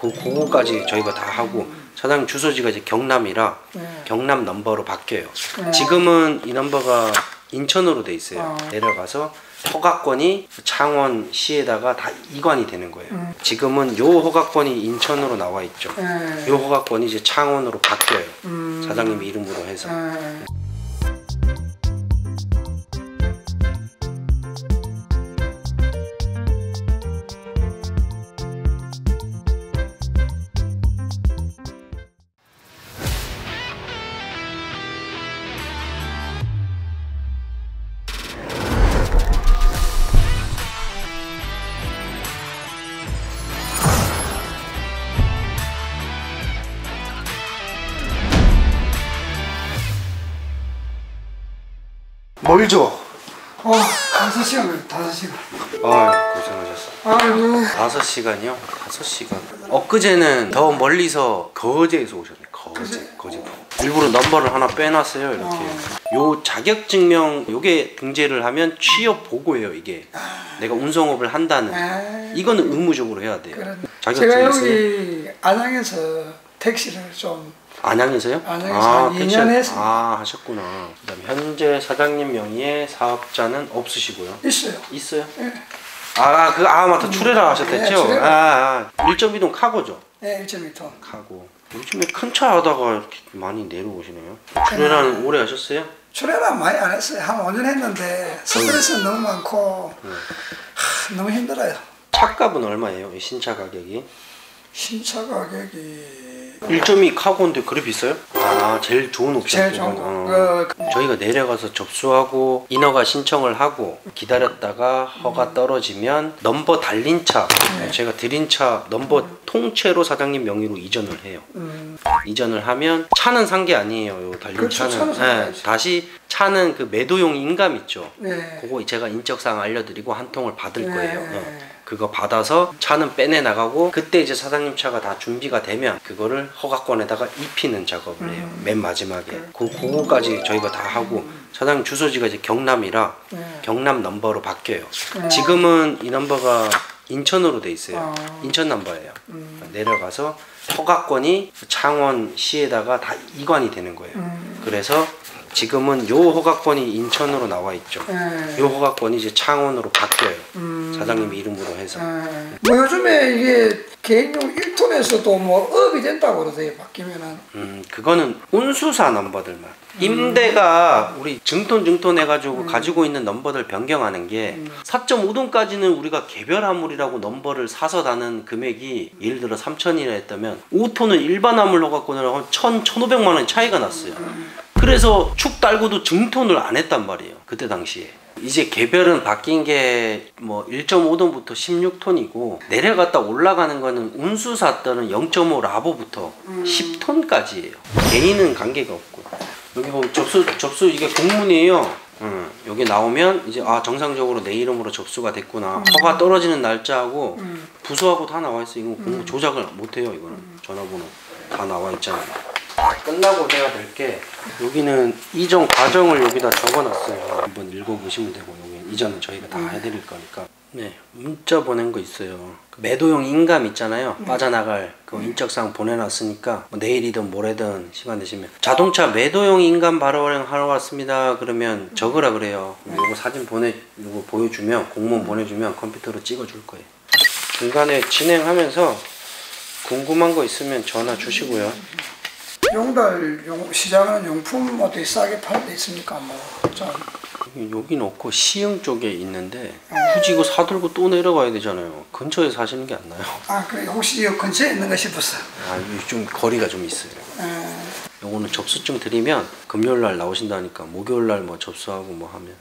그, 그거까지 저희가 다 하고 사장님 주소지가 이제 경남이라 네. 경남 넘버로 바뀌어요. 네. 지금은 이 넘버가 인천으로 돼 있어요. 어. 내려가서 허가권이 창원시에다가 다 이관이 되는 거예요. 음. 지금은 요 허가권이 인천으로 나와 있죠. 네. 요 허가권이 이제 창원으로 바뀌어요. 음. 사장님 이름으로 해서. 뭘 줘? 어, 다섯 시간, 다섯 시간. 아 고생하셨어. 아유, 다섯 시간이요? 다섯 시간. 엊그제는 더 멀리서 거제에서 오셨네. 거제, 거제. 일부러 넘버를 하나 빼놨어요. 이렇게. 요 자격증명 요게 등재를 하면 취업 보고예요. 이게 내가 운송업을 한다는. 아, 이거는 의무적으로 해야 돼요. 그런. 자격증 제가? 여기 안양에서 택시를 좀 안양에서요? 안양에서 한 택시- 2년 했습니다. 아 하셨구나. 그다음 현재 사장님 명의의 사업자는 없으시고요. 있어요. 있어요? 예, 아그아 맞다 출애라 하셨댔죠? 네, 출애라. 아, 아 1.2동 카고죠. 네, 1.2톤. 카고. 요즘에 큰 차 하다가 이렇게 많이 내려오시네요. 출애라는 오래 하셨어요? 출애라 많이 안 했어요. 한 5년 했는데 스트레스 음. 너무 많고 네. 하, 너무 힘들어요. 차값은 얼마예요? 이 신차 가격이? 신차 가격이 1.2 cargo인데 그래 비싸요? 아 제일 좋은 옵션. 제일 좋은 거. 어. 그, 저희가 내려가서 접수하고 인허가 신청을 하고 기다렸다가 허가 떨어지면 넘버 달린 차 네. 제가 드린 차 넘버 통째로 사장님 명의로 이전을 해요 음, 이전을 하면 차는 산 게 아니에요 요 달린 그렇죠, 차는 차는 산 네. 다시 차는 그 매도용 인감 있죠 네. 그거 제가 인적사항 알려드리고 한 통을 받을 네. 거예요 어. 그거 받아서 차는 빼내 나가고 그때 이제 사장님 차가 다 준비가 되면 그거를 허가권에다가 입히는 작업을 해요 음. 맨 마지막에 그 그거까지 저희가 다 하고 사장님 주소지가 이제 경남이라 네. 경남 넘버로 바뀌어요 네. 지금은 이 넘버가 인천으로 돼 있어요 아. 인천 넘버예요 음. 내려가서 허가권이 창원시에다가 다 이관이 되는 거예요 음. 그래서 지금은 요 허가권이 인천으로 나와 있죠 네. 요 허가권이 이제 창원으로 바뀌어요. 음. 사장님 이름으로 해서. 네. 뭐 요즘에 이게 개인용 1톤에서도 뭐 up이 된다고 그러세요. 바뀌면은. 음, 그거는 운수사 넘버들만. 임대가 우리 증톤 증톤 해가지고 가지고 있는 넘버들 변경하는 게 4.5톤까지는 우리가 개별 화물이라고 넘버를 사서 다는 금액이 예를 들어 3천이라 했다면 5톤은 일반 화물 허가권이라고 하면 1,000, 1,500만 원 차이가 났어요. 그래서 축 달고도 증톤을 안 했단 말이에요. 그때 당시에. 이제 개별은 바뀐 게 뭐 1.5톤부터 16톤이고 내려갔다 올라가는 거는 운수사 때는 0.5 라보부터 10톤까지예요. 개인은 관계가 없고. 여기 보면 접수 접수 이게 공문이에요. 응. 여기 나오면 이제 아 정상적으로 내 이름으로 접수가 됐구나. 허가 떨어지는 날짜하고 음. 부서하고 다 나와 있어. 이거 공부 조작을 못 해요. 이거는 전화번호 다 나와 있잖아요. 끝나고 해야 될 게 여기는 이전 과정을 여기다 적어놨어요. 한번 읽어보시면 되고 여기 이전은 저희가 다 해드릴 거니까. 네 문자 보낸 거 있어요. 그 매도용 인감 있잖아요. 빠져나갈 그 인적사항 보내놨으니까 뭐 내일이든 모레든 시간 되시면 자동차 매도용 인감 발행하러 왔습니다. 그러면 적으라 그래요. 요거 사진 보내 요거 보여주면 공문 보내주면 컴퓨터로 찍어줄 거예요. 중간에 진행하면서 궁금한 거 있으면 전화 주시고요. 용달 용, 시장하는 용품 어떻게 싸게 파는 데 있습니까? 뭐. 좀. 여기 놓고 시흥 쪽에 있는데 굳이 이거 사들고 또 내려가야 되잖아요. 근처에 사시는 게 안 나요. 아, 그래 혹시 이 근처에 있는가 싶었어. 아, 이좀 거리가 좀 있어요. 에, 요거는 접수증 드리면 금요일 날 나오신다니까 목요일 날 뭐 접수하고 뭐 하면